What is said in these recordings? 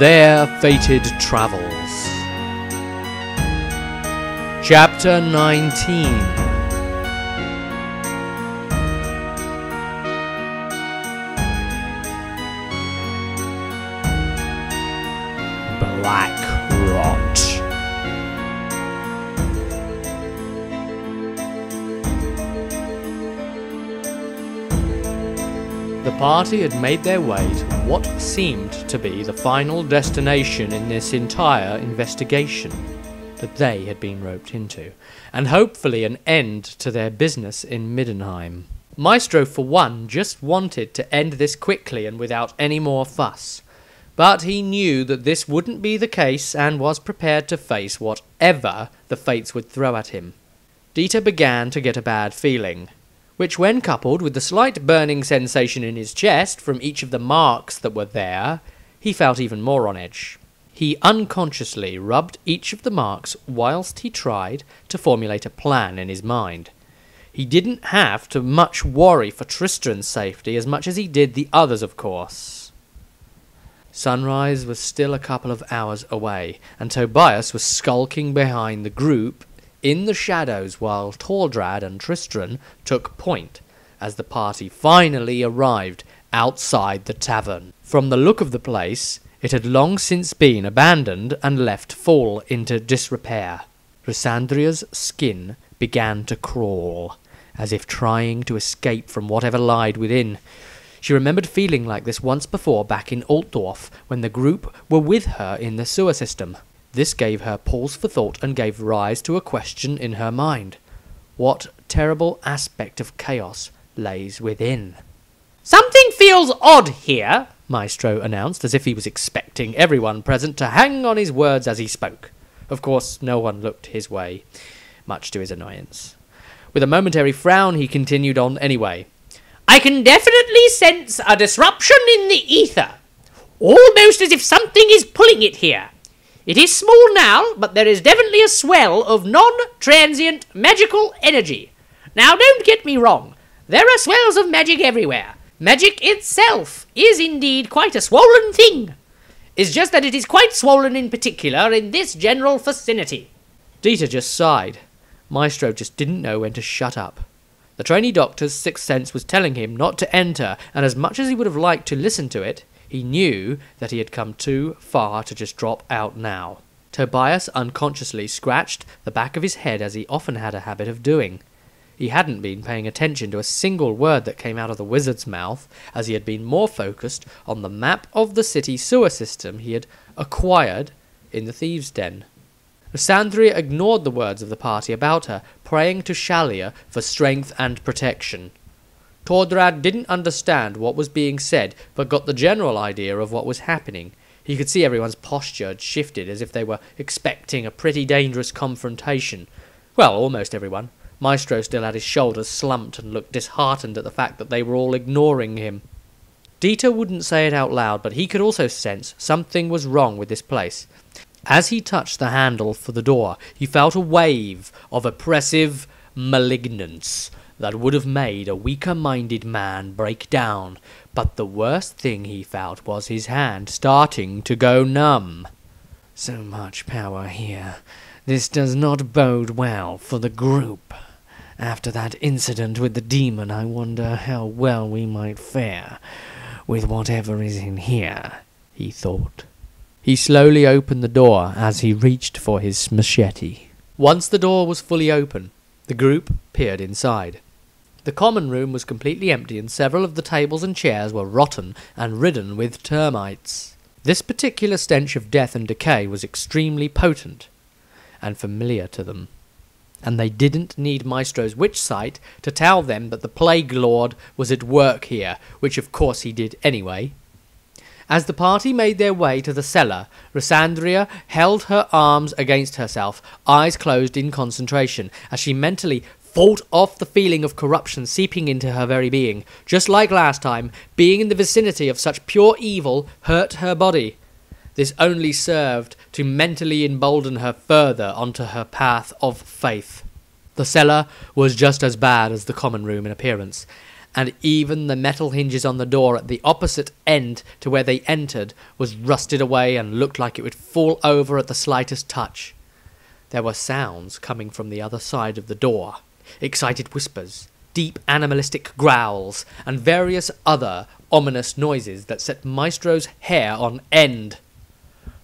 Their Fated Travels. Chapter 19 Black Rot. The party had made their way to what seemed to be the final destination in this entire investigation that they had been roped into, and hopefully an end to their business in Middenheim. Maestro, for one, just wanted to end this quickly and without any more fuss. But he knew that this wouldn't be the case and was prepared to face whatever the fates would throw at him. Dieter began to get a bad feeling, which, when coupled with the slight burning sensation in his chest from each of the marks that were there, he felt even more on edge. He unconsciously rubbed each of the marks whilst he tried to formulate a plan in his mind. He didn't have to much worry for Tristran's safety as much as he did the others, of course. Sunrise was still a couple of hours away, and Tobias was skulking behind the group in the shadows while Tordrad and Tristran took point as the party finally arrived outside the tavern. From the look of the place, it had long since been abandoned and left fall into disrepair. Lysandria's skin began to crawl, as if trying to escape from whatever lied within. She remembered feeling like this once before back in Altdorf when the group were with her in the sewer system. This gave her pause for thought and gave rise to a question in her mind. What terrible aspect of chaos lays within? Something feels odd here, Maestro announced, as if he was expecting everyone present to hang on his words as he spoke. Of course, no one looked his way, much to his annoyance. With a momentary frown, he continued on anyway. I can definitely sense a disruption in the ether, almost as if something is pulling it here. It is small now, but there is definitely a swell of non transient magical energy. Now, don't get me wrong, there are swells of magic everywhere. Magic itself is indeed quite a swollen thing. It's just that it is quite swollen in particular in this general vicinity. Dieter just sighed. Maestro just didn't know when to shut up. The trainee doctor's sixth sense was telling him not to enter, and as much as he would have liked to listen to it, he knew that he had come too far to just drop out now. Tobias unconsciously scratched the back of his head as he often had a habit of doing. He hadn't been paying attention to a single word that came out of the wizard's mouth, as he had been more focused on the map of the city sewer system he had acquired in the thieves' den. Lysandria ignored the words of the party about her, praying to Shallya for strength and protection. Tordrad didn't understand what was being said, but got the general idea of what was happening. He could see everyone's posture had shifted as if they were expecting a pretty dangerous confrontation. Well, almost everyone. Maestro still had his shoulders slumped and looked disheartened at the fact that they were all ignoring him. Dieter wouldn't say it out loud, but he could also sense something was wrong with this place. As he touched the handle for the door, he felt a wave of oppressive malignance that would have made a weaker minded man break down, but the worst thing he felt was his hand starting to go numb. So much power here. This does not bode well for the group. After that incident with the demon, I wonder how well we might fare with whatever is in here, he thought. He slowly opened the door as he reached for his machete. Once the door was fully open, the group peered inside. The common room was completely empty, and several of the tables and chairs were rotten and ridden with termites. This particular stench of death and decay was extremely potent and familiar to them, and they didn't need Maestro's witch sight to tell them that the Plague Lord was at work here, which of course he did anyway. As the party made their way to the cellar, Rosandria held her arms against herself, eyes closed in concentration, as she mentally fought off the feeling of corruption seeping into her very being. Just like last time, being in the vicinity of such pure evil hurt her body. This only served to mentally embolden her further onto her path of faith. The cellar was just as bad as the common room in appearance, and even the metal hinges on the door at the opposite end to where they entered was rusted away and looked like it would fall over at the slightest touch. There were sounds coming from the other side of the door excited whispers, deep animalistic growls, and various other ominous noises that set Maestro's hair on end.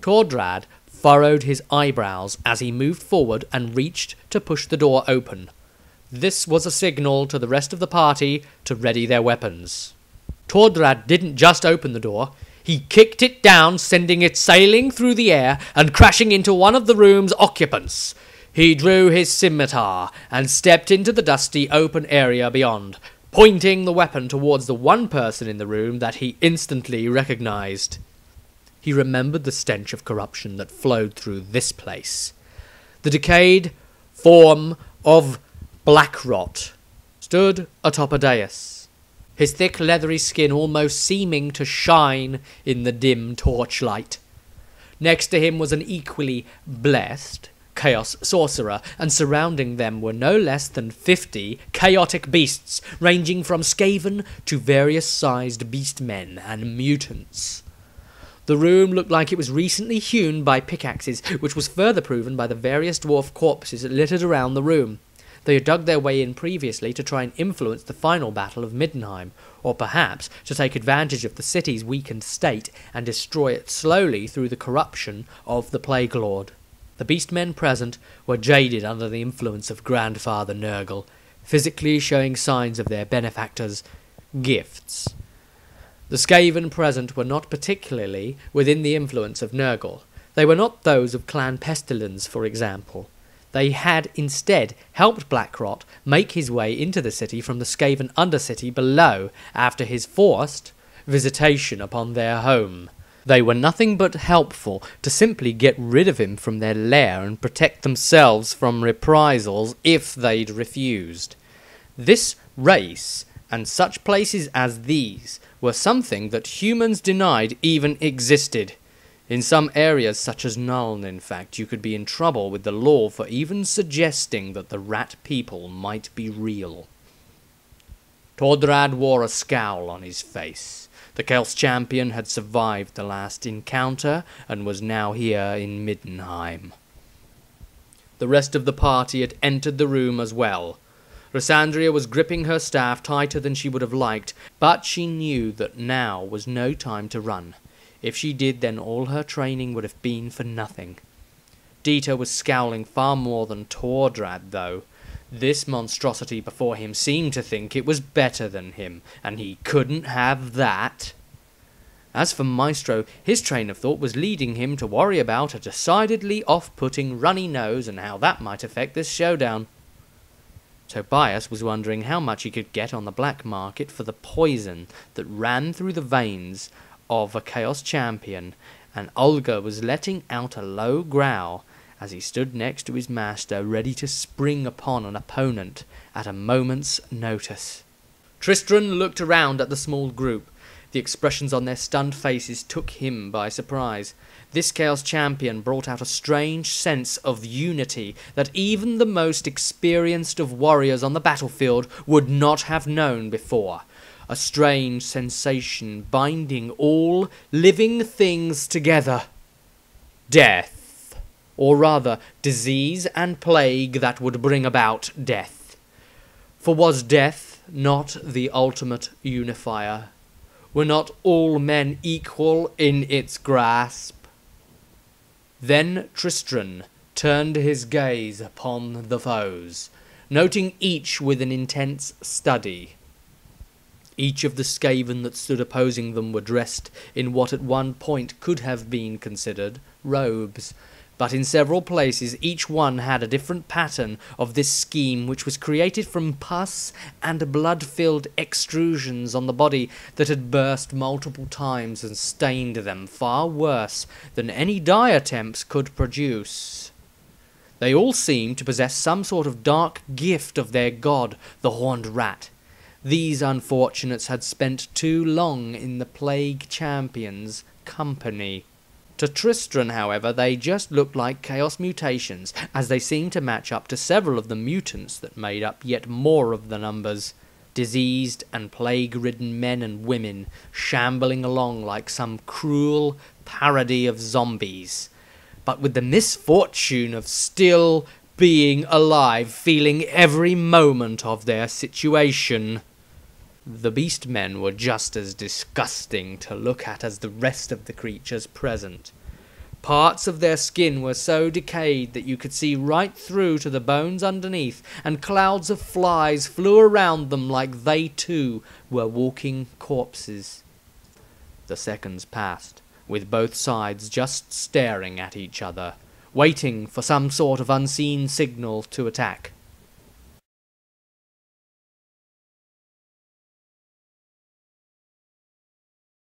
Tordrad furrowed his eyebrows as he moved forward and reached to push the door open. This was a signal to the rest of the party to ready their weapons. Tordrad didn't just open the door, he kicked it down, sending it sailing through the air and crashing into one of the room's occupants. He drew his scimitar and stepped into the dusty open area beyond, pointing the weapon towards the one person in the room that he instantly recognized. He remembered the stench of corruption that flowed through this place. The decayed form of Blackrot stood atop a dais, his thick leathery skin almost seeming to shine in the dim torchlight. Next to him was an equally blessed Chaos Sorcerer, and surrounding them were no less than fifty chaotic beasts, ranging from Skaven to various sized beastmen and mutants. The room looked like it was recently hewn by pickaxes, which was further proven by the various dwarf corpses littered around the room. They had dug their way in previously to try and influence the final battle of Middenheim, or perhaps to take advantage of the city's weakened state and destroy it slowly through the corruption of the Plague Lord. The beastmen present were jaded under the influence of Grandfather Nurgle, physically showing signs of their benefactor's gifts. The Skaven present were not particularly within the influence of Nurgle. They were not those of Clan Pestilence, for example. They had instead helped Blackrot make his way into the city from the Skaven Undercity below after his forced visitation upon their home. They were nothing but helpful to simply get rid of him from their lair and protect themselves from reprisals if they'd refused. This race and such places as these were something that humans denied even existed. In some areas, such as Nuln, in fact, you could be in trouble with the law for even suggesting that the rat people might be real. Tordrad wore a scowl on his face. The Chaos champion had survived the last encounter and was now here in Middenheim. The rest of the party had entered the room as well. Rosandria was gripping her staff tighter than she would have liked, but she knew that now was no time to run. If she did, then all her training would have been for nothing. Dieter was scowling far more than Tordrad, though. This monstrosity before him seemed to think it was better than him, and he couldn't have that. As for Maestro, his train of thought was leading him to worry about a decidedly off-putting runny nose and how that might affect this showdown. Tobias was wondering how much he could get on the black market for the poison that ran through the veins of a Chaos champion, and Olga was letting out a low growl as he stood next to his master, ready to spring upon an opponent at a moment's notice. Tristram looked around at the small group. The expressions on their stunned faces took him by surprise. This Chaos champion brought out a strange sense of unity that even the most experienced of warriors on the battlefield would not have known before. A strange sensation binding all living things together. Death or rather disease and plague that would bring about death. For was death not the ultimate unifier? Were not all men equal in its grasp? Then Tristram turned his gaze upon the foes, noting each with an intense study. Each of the Skaven that stood opposing them were dressed in what at one point could have been considered robes, but in several places each one had a different pattern of this scheme which was created from pus and blood-filled extrusions on the body that had burst multiple times and stained them far worse than any dye attempts could produce. They all seemed to possess some sort of dark gift of their god, the horned rat. These unfortunates had spent too long in the plague champion's company. To Tristram, however, they just looked like chaos mutations, as they seemed to match up to several of the mutants that made up yet more of the numbers. diseased and plague ridden men and women shambling along like some cruel parody of zombies, but with the misfortune of still being alive, feeling every moment of their situation. The beast men were just as disgusting to look at as the rest of the creatures present. Parts of their skin were so decayed that you could see right through to the bones underneath, and clouds of flies flew around them like they too were walking corpses. The seconds passed, with both sides just staring at each other, waiting for some sort of unseen signal to attack.